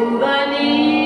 morning.